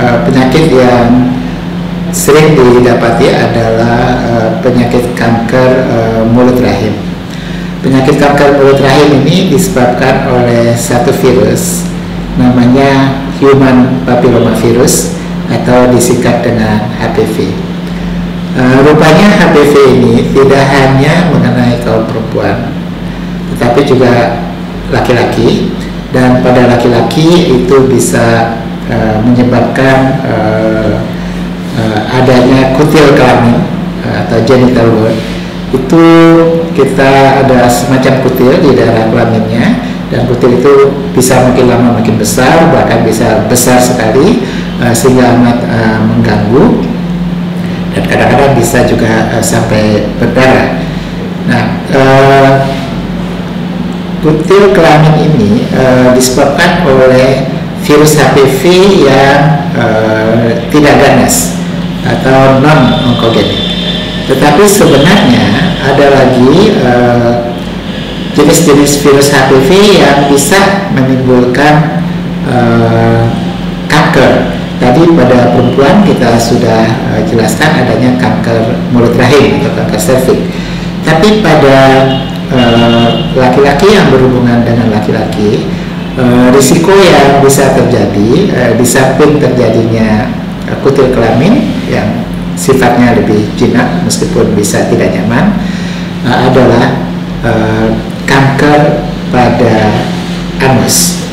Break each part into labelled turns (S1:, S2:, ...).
S1: uh, penyakit yang sering didapati adalah uh, penyakit kanker uh, mulut rahim. Penyakit kanker mulut rahim ini disebabkan oleh satu virus namanya human papilloma virus atau disingkat dengan HPV. Uh, rupanya HPV ini tidak hanya mengenai kaum perempuan, tetapi juga laki-laki dan pada laki-laki itu bisa uh, menyebabkan uh, uh, adanya kutil kelamin uh, atau genital word itu kita ada semacam kutil di daerah kelaminnya dan kutil itu bisa makin lama makin besar bahkan bisa besar sekali uh, sehingga amat uh, mengganggu dan kadang-kadang bisa juga uh, sampai berdarah. Nah, uh, kutil kelamin ini uh, disebabkan oleh virus HPV yang uh, tidak ganas atau non onkogenik. Tetapi sebenarnya ada lagi jenis-jenis uh, virus HPV yang bisa menimbulkan uh, kanker. Tadi pada perempuan kita sudah uh, jelaskan adanya kanker mulut rahim atau kanker serviks. Tapi pada laki-laki uh, yang berhubungan dengan laki-laki, risiko yang bisa terjadi uh, di samping terjadinya kutil kelamin yang sifatnya lebih jinak meskipun bisa tidak nyaman uh, adalah uh, kanker pada anus.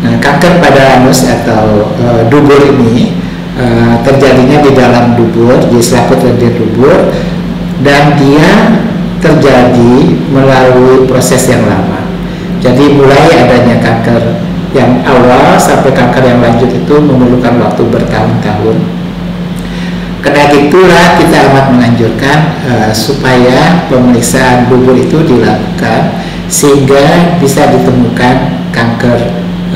S1: Nah, kanker pada anus atau uh, dubur ini uh, terjadinya di dalam dubur, di selaput lendir dubur, dan dia terjadi melalui proses yang lama. Jadi mulai adanya kanker yang awal sampai kanker yang lanjut itu memerlukan waktu bertahun-tahun. Karena itulah kita amat menganjurkan uh, supaya pemeriksaan bubur itu dilakukan sehingga bisa ditemukan kanker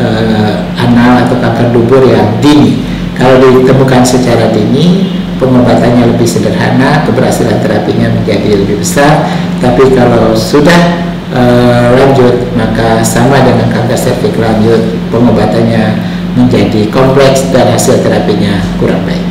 S1: uh, anal atau kanker dubur yang dini. Kalau ditemukan secara dini, pengobatannya lebih sederhana, keberhasilan terapinya menjadi lebih besar. Tapi kalau sudah uh, lanjut maka sama dengan kanker serviks lanjut pengobatannya menjadi kompleks dan hasil terapinya kurang baik.